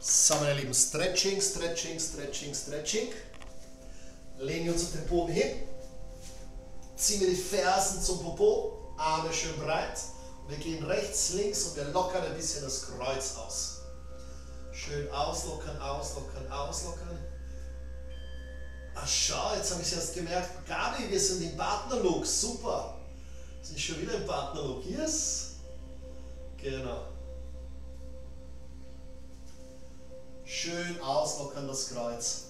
So, meine Lieben, Stretching, Stretching, Stretching, Stretching. Legen wir uns auf den Boden hin. Ziehen wir die Fersen zum Popo, Arme schön breit. Wir gehen rechts, links und wir lockern ein bisschen das Kreuz aus. Schön auslockern, auslockern, auslockern. Ach schau, jetzt habe ich es erst gemerkt. Gabi, wir sind im Partnerlook. Super. Wir sind schon wieder im Partnerlook. Yes. Genau. Schön auslockern das Kreuz.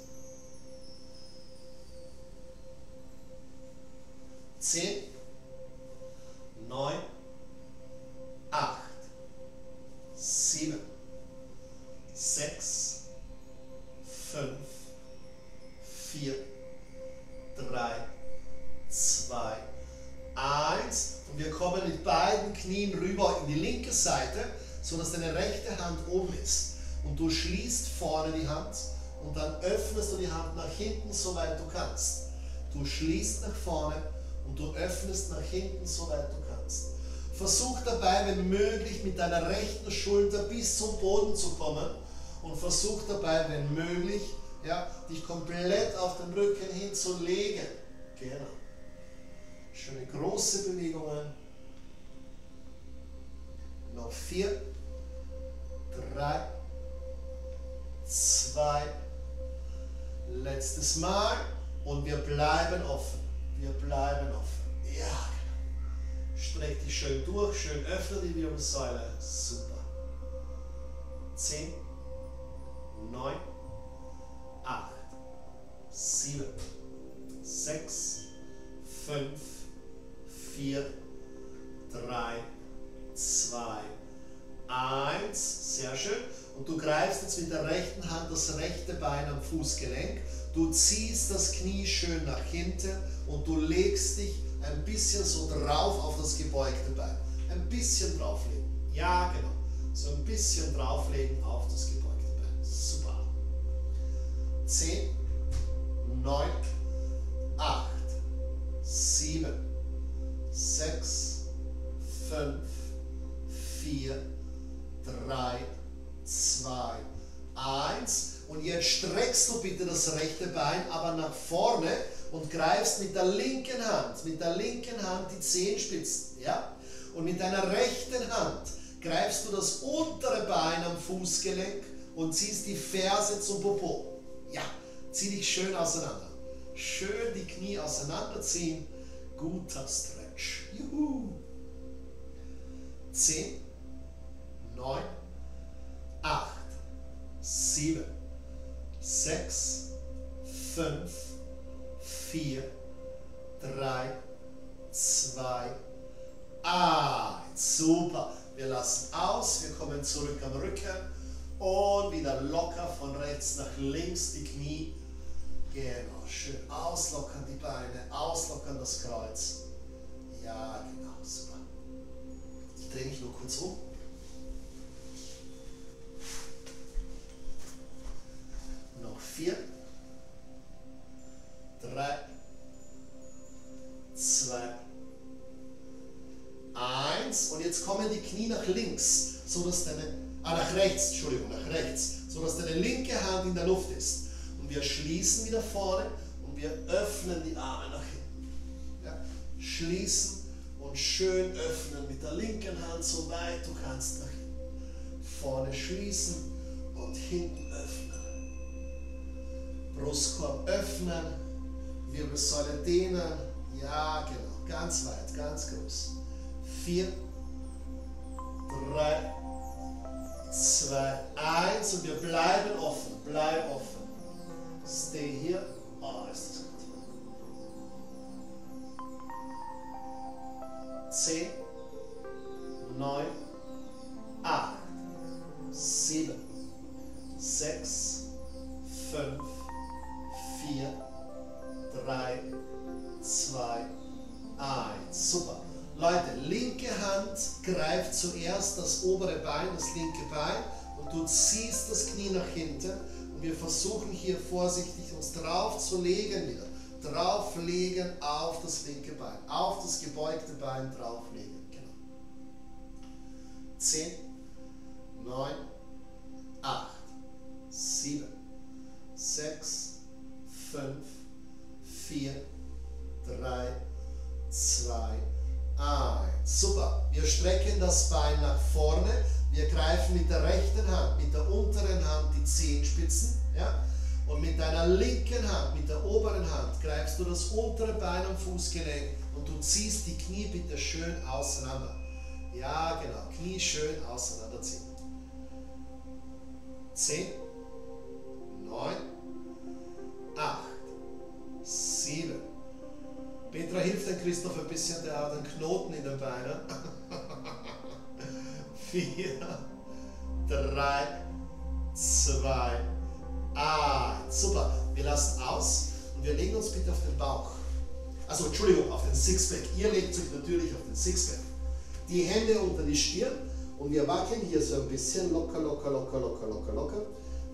Zehn, neun, acht, sieben, sechs, fünf, vier, drei, zwei, eins. Und wir kommen mit beiden Knien rüber in die linke Seite, sodass deine rechte Hand oben ist und du schließt vorne die Hand und dann öffnest du die Hand nach hinten, soweit du kannst. Du schließt nach vorne und du öffnest nach hinten, soweit du kannst. Versuch dabei, wenn möglich, mit deiner rechten Schulter bis zum Boden zu kommen und versuch dabei, wenn möglich, ja, dich komplett auf den Rücken hinzulegen. Genau. Schöne große Bewegungen. Noch vier, drei, zwei, letztes Mal und wir bleiben offen. Wir bleiben offen. Ja, genau. Streck dich schön durch, schön öffne die Wirbelsäule. Super. Zehn, neun, acht, sieben, sechs, fünf, vier, drei, zwei, eins. Sehr schön. Und du greifst jetzt mit der rechten Hand das rechte Bein am Fußgelenk. Du ziehst das Knie schön nach hinten und du legst dich ein bisschen so drauf auf das gebeugte Bein. Ein bisschen drauflegen. Ja, genau. So ein bisschen drauflegen auf das gebeugte Bein. Super. 10, 9, 8, 7, 6, 5, 4, 3, 2, 1. Und jetzt streckst du bitte das rechte Bein aber nach vorne und greifst mit der linken Hand, mit der linken Hand die Zehenspitzen. Ja? Und mit deiner rechten Hand greifst du das untere Bein am Fußgelenk und ziehst die Ferse zum Popo. Ja, zieh dich schön auseinander. Schön die Knie auseinanderziehen. Guter Stretch. Juhu. 10, 9, 8, 7, 6, 5, 4, 3, 2, 1. Super. Wir lassen aus, wir kommen zurück am Rücken und wieder locker von rechts nach links die Knie. Genau, schön auslockern die Beine, auslockern das Kreuz. Ja, genau, super. Ich drehe mich nur kurz um. Noch vier, drei, zwei, eins. Und jetzt kommen die Knie nach links, so dass deine, ah, nach rechts, Entschuldigung, nach rechts, so deine linke Hand in der Luft ist. Und wir schließen wieder vorne und wir öffnen die Arme nach hinten. Ja? Schließen und schön öffnen mit der linken Hand, so weit du kannst nach hinten. Vorne schließen und hinten öffnen. Brustkorb öffnen, Wirbelsäule dehnen. Ja, genau, ganz weit, ganz groß. Vier, drei, zwei, eins und wir bleiben offen, bleib offen. Stay here. Oh, ist das gut. Zehn, neun, acht, sieben, sechs, fünf, vier, drei, zwei, eins. Super. Leute, linke Hand greift zuerst das obere Bein, das linke Bein und du ziehst das Knie nach hinten und wir versuchen hier vorsichtig uns drauf zu legen wieder. Drauflegen auf das linke Bein, auf das gebeugte Bein drauflegen. Genau. 10, 9, 8, sieben, sechs, fünf, vier, drei, zwei, eins. Super. Wir strecken das Bein nach vorne. Wir greifen mit der rechten Hand, mit der unteren Hand die Zehenspitzen. Ja? Und mit deiner linken Hand, mit der oberen Hand, greifst du das untere Bein am Fußgelenk und du ziehst die Knie bitte schön auseinander. Ja, genau. Knie schön auseinanderziehen. Zehn, neun, acht, sieben. Petra hilft dem Christoph ein bisschen, der hat einen Knoten in den Beinen. Vier, drei, zwei, eins. Super. Wir lassen aus und wir legen uns bitte auf den Bauch. Also Entschuldigung, auf den Sixpack. Ihr legt euch natürlich auf den Sixpack. Die Hände unter die Stirn und wir wackeln hier so ein bisschen locker, locker, locker, locker, locker, locker.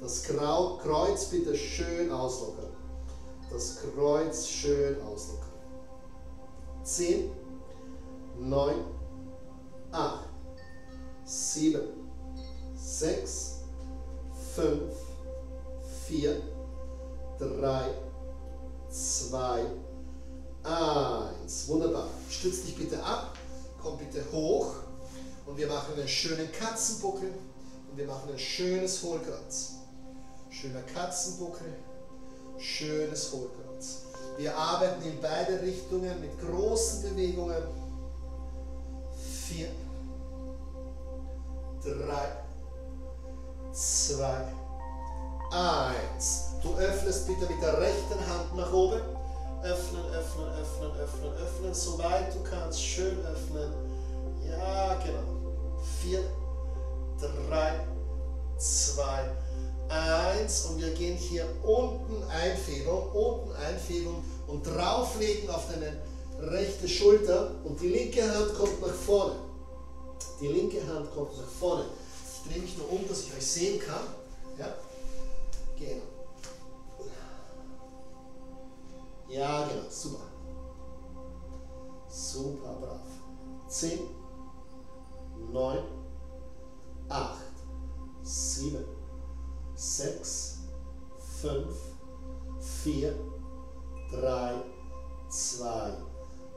Das Kreuz bitte schön auslockern. Das Kreuz schön auslockern. 10, 9, 8, 7, 6, 5, 4, 3, 2, 1. Wunderbar. Stütz dich bitte ab, komm bitte hoch und wir machen einen schönen Katzenbuckel und wir machen ein schönes Hohlkreuz. Schöner Katzenbuckel, schönes Hohlkreuz. Wir arbeiten in beide Richtungen mit großen Bewegungen. Vier, drei, zwei, eins. Du öffnest bitte mit der rechten Hand nach oben. Öffnen, öffnen, öffnen, öffnen, öffnen, soweit du kannst. Schön öffnen. Ja, genau. Vier, drei, zwei, eins. Und wir gehen hier unten einfädeln, unten einfädeln und drauflegen auf deine rechte Schulter. Und die linke Hand kommt nach vorne. Die linke Hand kommt nach vorne. Ich drehe mich nur um, dass ich euch sehen kann. Ja? Genau. Ja, genau, super. Super brav. 10, 9, 8, 7, 6, 5, 4, 3, 2,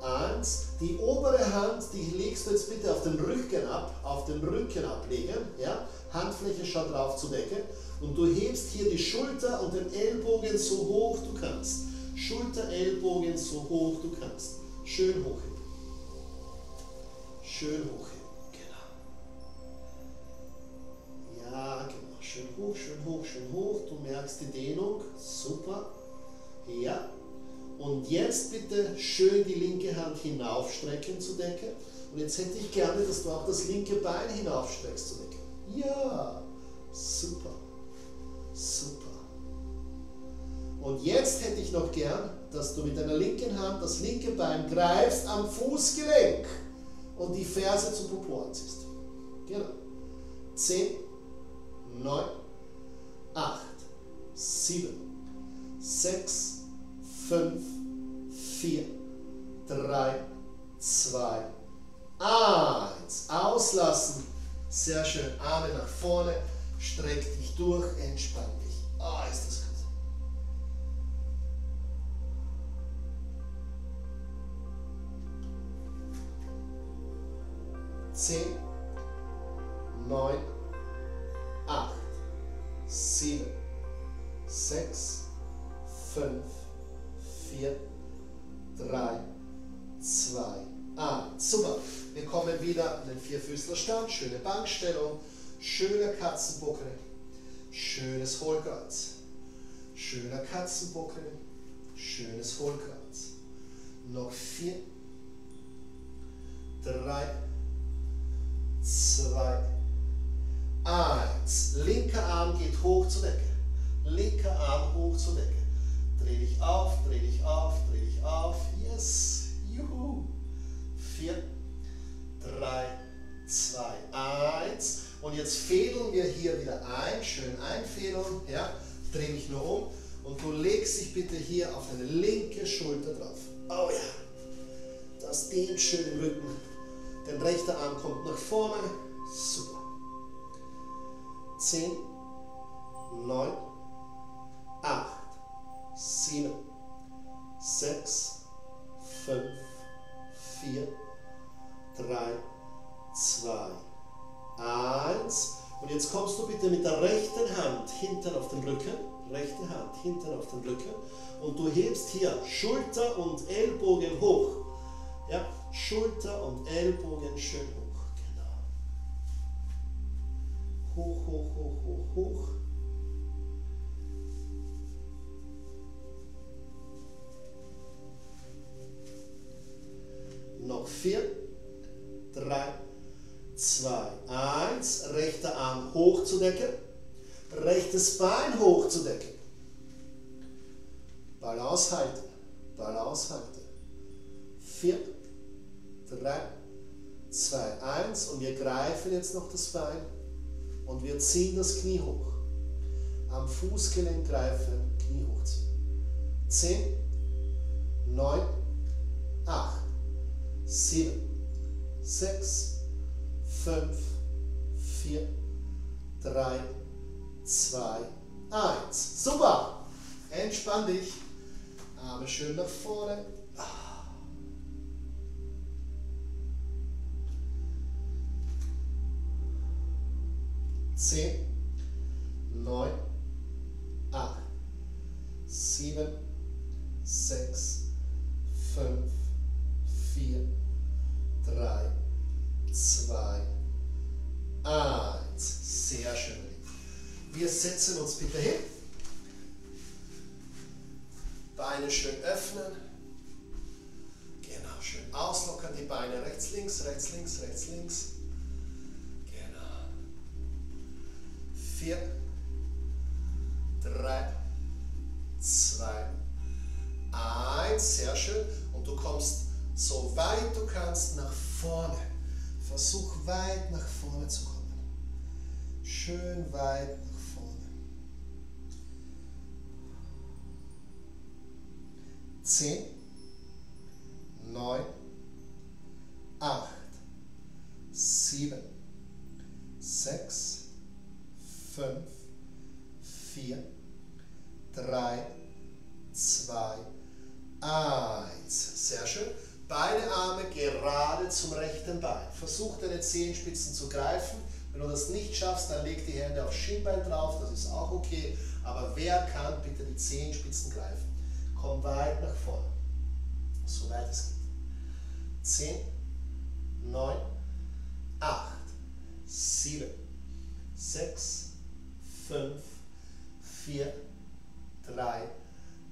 1. Die obere Hand, die legst du jetzt bitte auf den Rücken ab, auf den Rücken ablegen. Ja? Handfläche schaut drauf zu Decke. Und du hebst hier die Schulter und den Ellbogen so hoch du kannst. Schulter, Ellbogen so hoch du kannst. Schön hoch hin. Schön hoch hin. Genau. Ja, genau. Schön hoch, schön hoch, schön hoch. Du merkst die Dehnung. Super. Ja. Und jetzt bitte schön die linke Hand hinaufstrecken zur Decke. Und jetzt hätte ich gerne, dass du auch das linke Bein hinaufstreckst zur Decke. Ja, super, super. Und jetzt hätte ich noch gern, dass du mit deiner linken Hand das linke Bein greifst am Fußgelenk und die Ferse zum Popo anziehst. Genau. 10, 9, 8, 7, 6, 5, 4, 3, 2, 1. Auslassen. Sehr schön. Arme nach vorne. Streck dich durch. Entspann dich. Oh, ist das gut. Zehn, neun, Schöner Katzenbuckel. Schönes Hohlkreuz. Schöner Katzenbuckel. Schönes Hohlkreuz. Noch vier, drei, zwei, eins. Linker Arm geht hoch zur Decke. Linker Arm hoch zur Decke. hier auf deine linke Schulter drauf. Oh ja, das dehnt schön im Rücken. Dein rechter Arm kommt nach vorne. Super. 10, 9, 4, 3, 2, 1. Rechter Arm hochzudecken. Rechtes Bein hochzudecken. Ball aushalten. Ball aushalten. 4, 3, 2, 1. Und wir greifen jetzt noch das Bein. Und wir ziehen das Knie hoch. Am Fußgelenk greifen, Knie hochziehen. 10, 9, 8 sieben, sechs, fünf, vier, drei, zwei, eins. Super! Entspann dich. Arme schön nach vorne. Zehn, neun, acht, sieben, sechs, fünf, vier, drei, zwei, eins. Sehr schön. Wir setzen uns bitte hin. Beine schön öffnen. Genau, schön auslockern. Die Beine rechts, links, rechts, links, rechts, links. Genau. Vier, drei, zwei, eins. Sehr schön. Und du kommst so weit du kannst nach vorne. Versuch weit nach vorne zu kommen. Schön weit nach vorne. Zehn, neun, acht, sieben, sechs, fünf, vier, drei, zwei, eins. Sehr schön. Beide Arme gerade zum rechten Bein. Versuch deine Zehenspitzen zu greifen. Wenn du das nicht schaffst, dann leg die Hände aufs Schienbein drauf, das ist auch okay. Aber wer kann, bitte die Zehenspitzen greifen. Komm weit nach vorne. So weit es geht. 10, 9, 8, 7, 6, 5, 4, 3,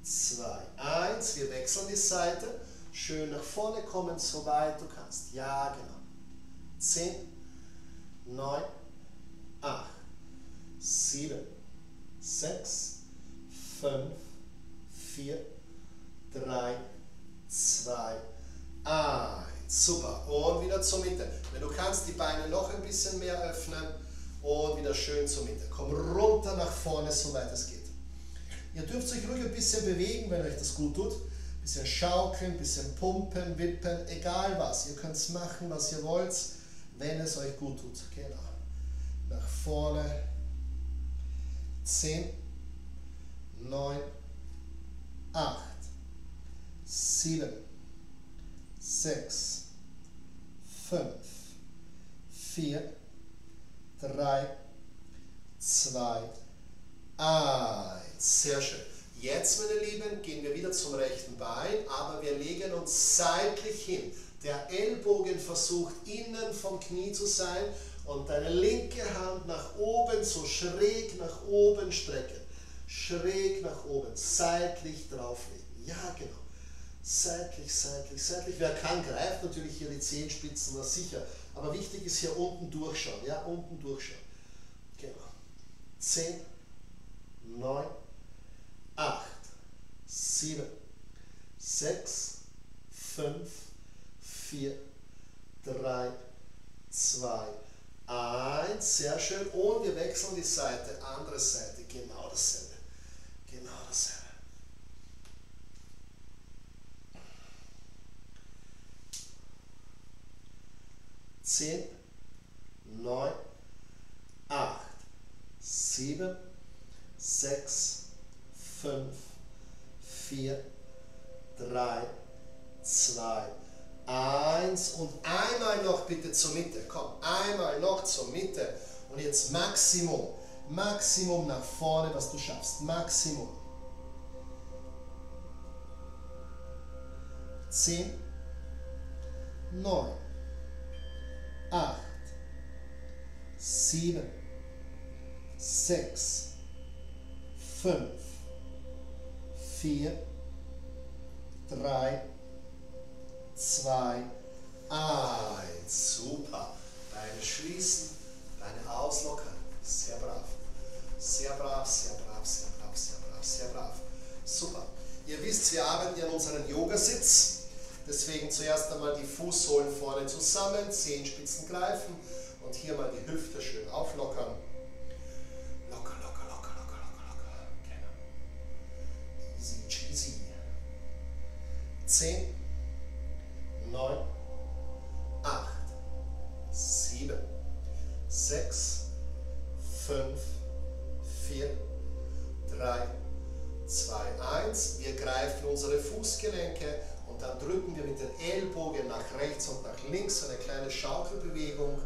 2, 1. Wir wechseln die Seite. Schön nach vorne kommen, so weit du kannst. Ja, genau. 10, 9, 8, 7, 6, 5, 4, 3, 2, 1. Super. Und wieder zur Mitte. Wenn du kannst, die Beine noch ein bisschen mehr öffnen und wieder schön zur Mitte. Komm runter nach vorne, soweit es geht. Ihr dürft euch ruhig ein bisschen bewegen, wenn euch das gut tut bisschen schaukeln, bisschen pumpen, wippen, egal was. Ihr könnt machen, was ihr wollt, wenn es euch gut tut. Genau. Nach vorne. 10, 9, 8, 7, 6, 5, 4, 3, 2, 1. Sehr schön. Jetzt, meine Lieben, gehen wir wieder zum rechten Bein, aber wir legen uns seitlich hin. Der Ellbogen versucht innen vom Knie zu sein und deine linke Hand nach oben, so schräg nach oben strecken. Schräg nach oben, seitlich drauflegen. Ja, genau. Seitlich, seitlich, seitlich. Wer kann, greift natürlich hier die Zehenspitzen, das sicher. Aber wichtig ist hier unten durchschauen. Ja, unten durchschauen. Genau. 10, 9, 8, 7, 6, 5, 4, 3, 2, 1. Sehr schön. Und wir wechseln die Seite. Andere Seite. Genau dasselbe. Genau dasselbe. Zehn, neun, acht, sieben, sechs, fünf, vier, drei, zwei, eins und einmal noch bitte zur Mitte. Komm, einmal noch zur Mitte und jetzt Maximum, Maximum nach vorne, was du schaffst. Maximum. Zehn, neun, acht, sieben, sechs, fünf, vier, drei, zwei, eins. Super. Beine schließen, Beine auslockern. Sehr brav. Sehr brav, sehr brav, sehr brav, sehr brav, sehr brav. Super. Ihr wisst, wir arbeiten ja an unserem Yogasitz. Deswegen zuerst einmal die Fußsohlen vorne zusammen, Zehenspitzen greifen und hier mal die Hüfte schön auflockern. 10, 9, 8, 7, 6, 5, 4, 3, 2, 1. Wir greifen unsere Fußgelenke und dann drücken wir mit den Ellbogen nach rechts und nach links eine kleine Schaukelbewegung.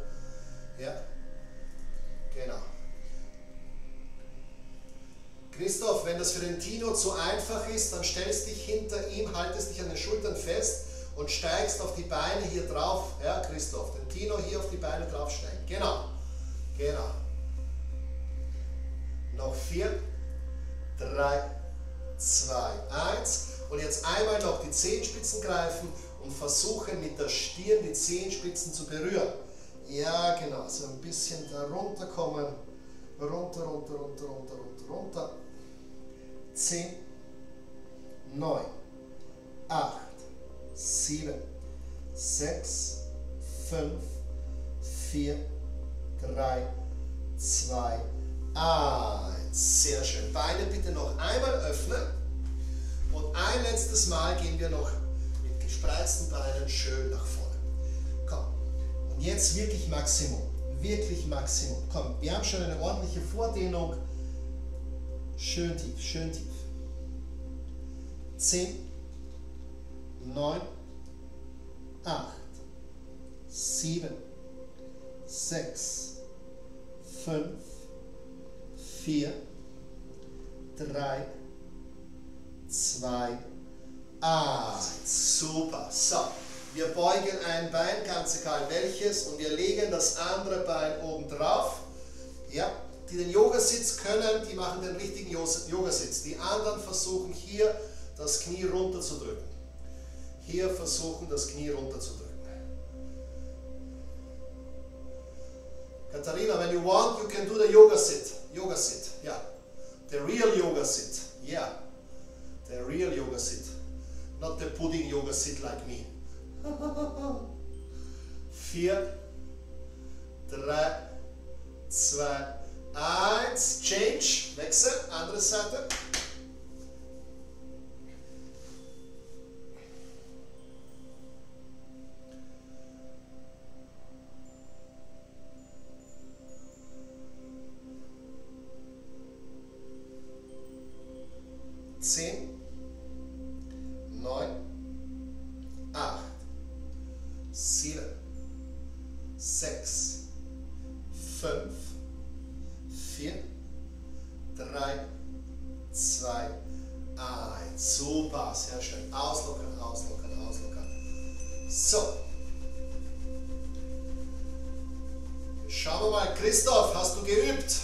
Ja, genau. Christoph, wenn das für den Tino zu einfach ist, dann stellst dich hinter ihm, haltest dich an den Schultern fest und steigst auf die Beine hier drauf. Ja, Christoph, den Tino hier auf die Beine draufsteigen. Genau, genau. Noch vier, drei, zwei, eins. Und jetzt einmal noch die Zehenspitzen greifen und versuchen mit der Stirn die Zehenspitzen zu berühren. Ja, genau, so ein bisschen da runterkommen. Runter, runter, runter, runter, runter, runter. 10, 9, 8, 7, 6, 5, 4, 3, 2, 1. Sehr schön. Beine bitte noch einmal öffnen. Und ein letztes Mal gehen wir noch mit gespreizten Beinen schön nach vorne. Komm. Und jetzt wirklich Maximum. Wirklich Maximum. Komm, wir haben schon eine ordentliche Vordehnung. Schön tief, schön tief. 10, 9, 8, 7, 6, 5, 4, 3, 2, 1. Super. So, wir beugen ein Bein, ganz egal welches, und wir legen das andere Bein oben drauf. Ja, die den Yogasitz können, die machen den richtigen Yogasitz. Die anderen versuchen hier das Knie runterzudrücken. Hier versuchen das Knie runterzudrücken. Katharina, when you want, you can do the yoga sit. Yoga sit, yeah. The real yoga sit, yeah. The real yoga sit. Not the pudding yoga sit like me. Vier, drei, zwei. Change, Wechsel, andere Seite. So. Schauen wir mal, Christoph, hast du geübt?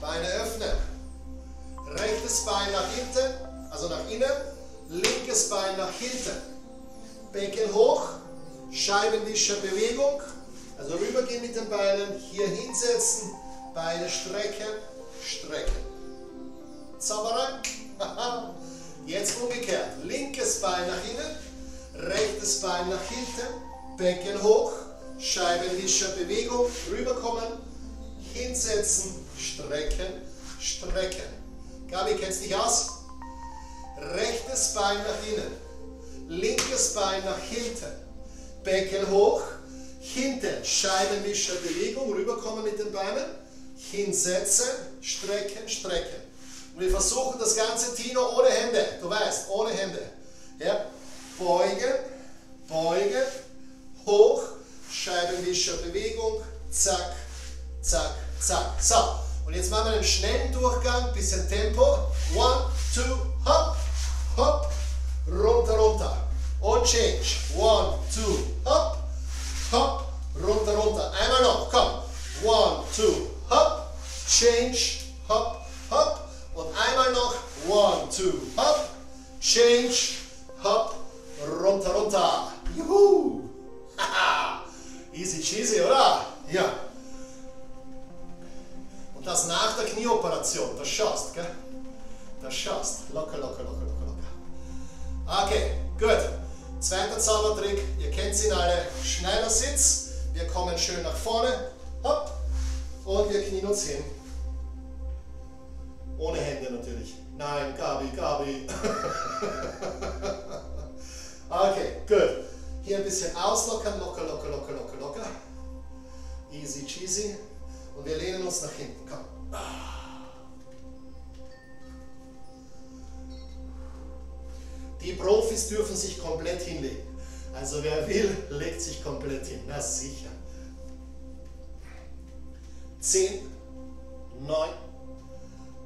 Beine öffnen. Rechtes Bein nach hinten, also nach innen. Linkes Bein nach hinten. Becken hoch. Scheibenwischerbewegung. Also rübergehen mit den Beinen. Hier hinsetzen. Beine strecken. Strecken. Zauberei. Jetzt umgekehrt. Linkes Bein nach innen. Rechtes Bein nach hinten. Becken hoch. Scheibenwischerbewegung. Rüberkommen. Hinsetzen. Strecken. Strecken. Gabi, kennst dich aus? Rechtes Bein nach innen, linkes Bein nach hinten, Becken hoch, hinten Scheibenwischer Bewegung, rüberkommen mit den Beinen, hinsetzen, strecken, strecken. Und wir versuchen das ganze Tino ohne Hände, du weißt, ohne Hände. qui se il tempo Ohne Hände natürlich. Nein, Gabi, Gabi. okay, gut. Hier ein bisschen auslockern, locker, locker, locker, locker, locker. Easy cheesy. Und wir lehnen uns nach hinten. Komm. Die Profis dürfen sich komplett hinlegen. Also wer will, legt sich komplett hin. Na sicher. 10, 9,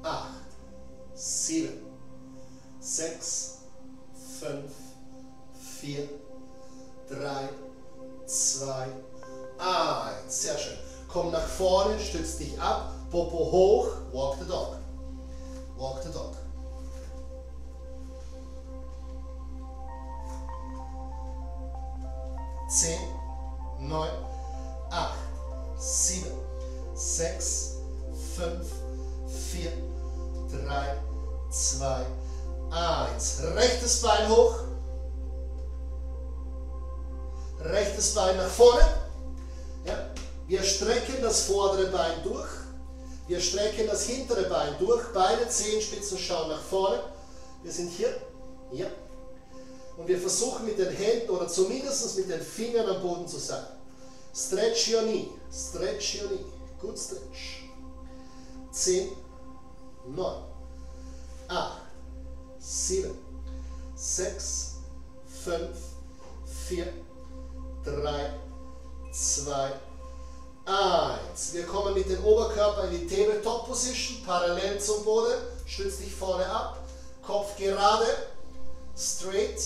8, 7, 6, 5, 4, 3, 2, 1. Sehr schön. Komm nach vorne, stütz dich ab, Popo hoch, walk the dog. Walk the dog. Zehn, neun, acht, sieben, sechs, fünf, vier, drei, zwei, eins. Rechtes Bein hoch. Rechtes Bein nach vorne. Ja. Wir strecken das vordere Bein durch. Wir strecken das hintere Bein durch. Beide Zehenspitzen schauen nach vorne. Wir sind hier. Ja. Und wir versuchen mit den Händen oder zumindest mit den Fingern am Boden zu sein. Stretch your knee. Stretch your knee. Good stretch. 10, 9, 8, 7, 6, 5, 4, 3, 2, 1. Wir kommen mit dem Oberkörper in die Tabletop Position, parallel zum Boden. Stütz dich vorne ab. Kopf gerade. Straight.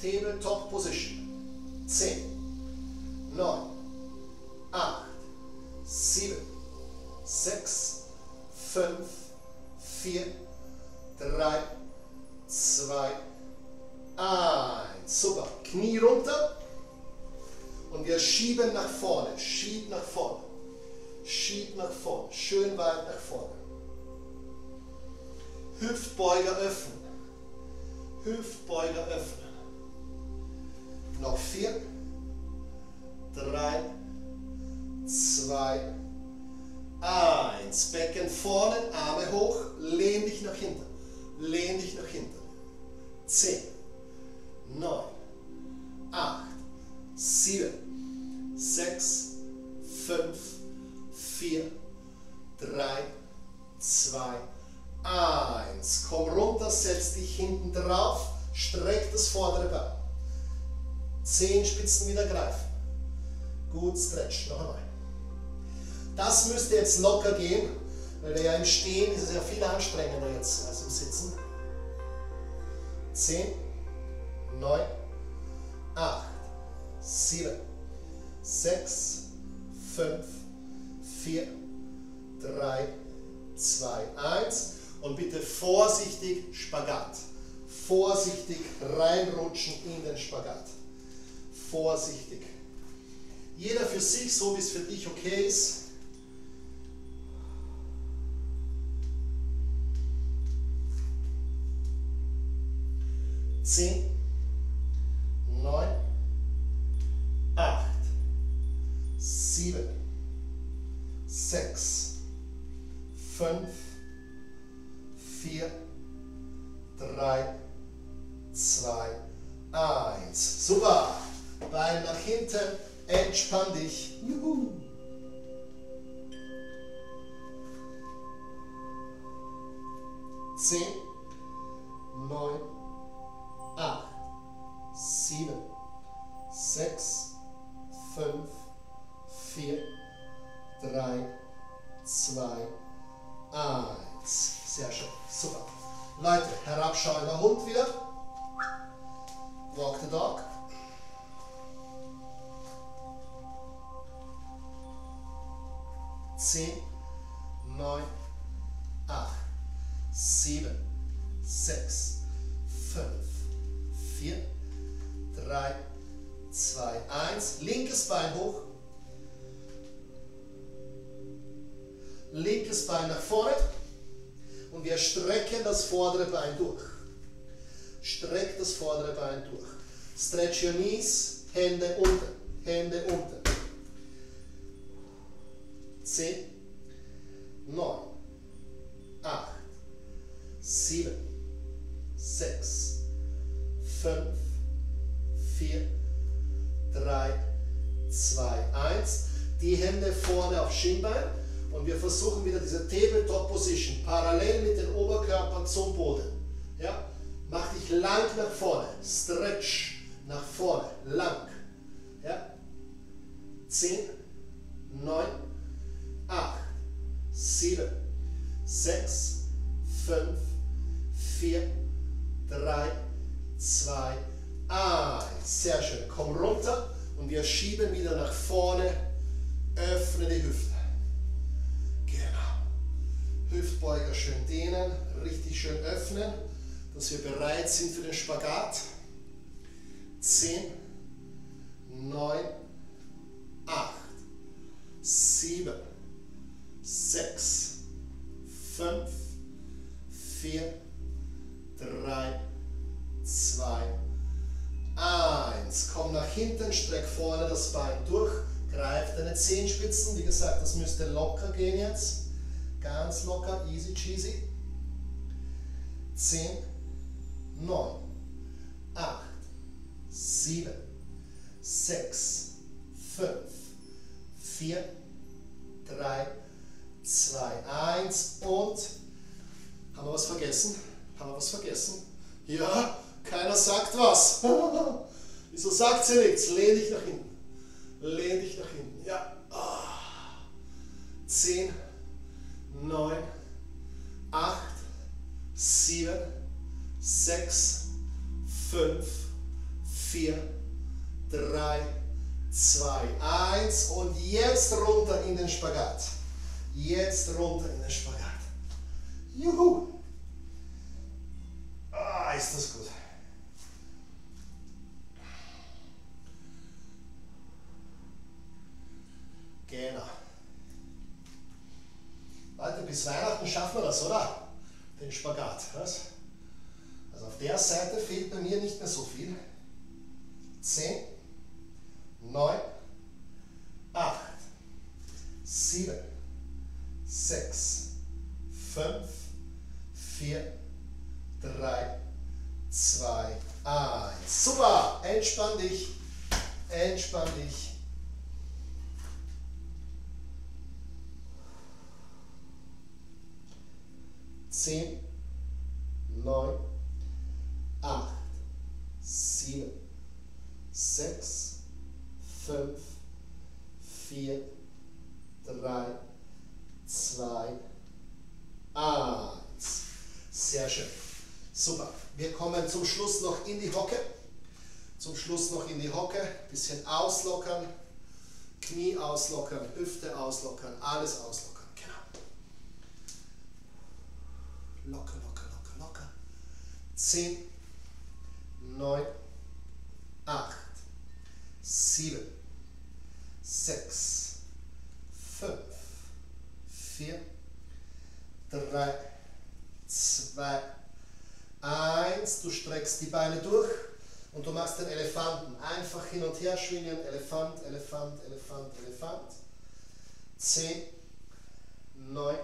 Tabletop Position. 10, 9, 8, 7, 6, 5, Zehenspitzen wieder greifen. Gut stretch. Noch einmal. Das müsste jetzt locker gehen, weil ja im Stehen ist es ja viel anstrengender jetzt als im Sitzen. 10, 9, 8, 7, 6, 5, 4, 3, 2, 1. Und bitte vorsichtig Spagat. Vorsichtig reinrutschen in den Spagat vorsichtig. Jeder für sich, so wie es für dich okay ist. Zehn, neun, acht, sieben, sechs, fünf, vier, drei, zwei, eins. Super. Bein nach hinten entspann dich. Juhu. Zehn, neun, acht, sieben, sechs, fünf, vier, drei, zwei, eins. Sehr schön, super. Leute, herabschauender Hund wieder. Walk the dog. Zehn, neun, acht, sieben, sechs, fünf, vier, drei, zwei, eins. Linkes Bein hoch. Linkes Bein nach vorne. Und wir strecken das vordere Bein durch. Streck das vordere Bein durch. Stretch your knees, Hände unten, Hände unten. 10, 9, 8, 7, 6, 5, 4, 3, 2, 1. Die Hände vorne auf Schienbein und wir versuchen wieder diese Tabletop Position parallel mit dem Oberkörper zum Boden. Ja? Mach dich lang nach vorne. Stretch nach vorne. Lang. Ja? 10, 9, 8, 7, 6, 5, 4, 3, 2, 1. Sehr schön. Komm runter und wir schieben wieder nach vorne. Öffne die Hüfte. Genau. Hüftbeuger schön dehnen, richtig schön öffnen dass wir bereit sind für den Spagat. 10, 9, 8, 7, 6, 5, 4, 3, 2, 1. Komm nach hinten, streck vorne das Bein durch, greif deine Zehenspitzen. Wie gesagt, das müsste locker gehen jetzt. Ganz locker, easy cheesy. 10, 9, 8, 7, 6, 5, 4, 3, 2, 1 und haben wir was vergessen? Haben wir was vergessen? Ja, keiner sagt was. Wieso sagt sie nichts? Lehn dich nach hinten. Lehn dich nach hinten. Ja. 10, Weihnachten schaffen wir das, oder? Den Spagat. Was? Also auf der Seite fehlt bei mir nicht mehr so viel. 10, 9, 8, 7, 6, 5, 4, 3, 2, 1. Super! Entspann dich. Entspann dich. Zehn, neun, 8, 7, 6, 5, 4, 3, 2, 1. Sehr schön. Super. Wir kommen zum Schluss noch in die Hocke. Zum Schluss noch in die Hocke. Bisschen auslockern. Knie auslockern, Hüfte auslockern, alles auslockern. Genau. Locker, locker, locker, locker. 10, 9, 8, 7, 6, 5, 4, 3, 2, 1. Du streckst die Beine durch und du machst den Elefanten. Einfach hin und her schwingen. Elefant, Elefant, Elefant, Elefant. 10, 9,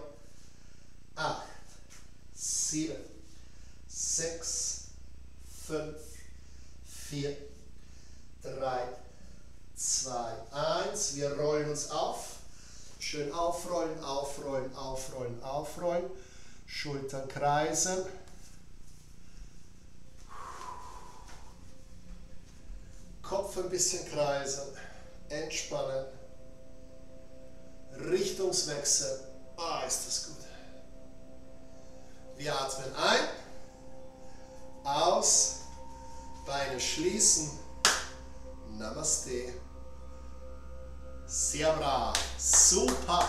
8, 7, 6, 5, 4, 3, 2, 1. Wir rollen uns auf. Schön aufrollen, aufrollen, aufrollen, aufrollen. Schultern kreisen. Kopf ein bisschen kreisen, entspannen, Richtungswechsel. Ah, ist das gut. Wir atmen ein, aus, Beine schließen. Namaste. Sehr brav. Super.